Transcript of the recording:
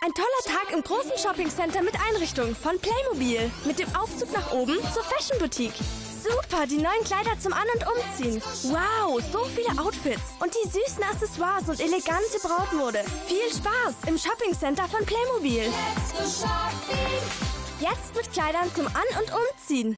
Ein toller Tag im großen Shoppingcenter mit Einrichtung von Playmobil. Mit dem Aufzug nach oben zur Fashion Boutique. Super, die neuen Kleider zum An- und Umziehen. Wow, so viele Outfits. Und die süßen Accessoires und elegante Brautmode. Viel Spaß im Shoppingcenter von Playmobil. Jetzt mit Kleidern zum An- und Umziehen.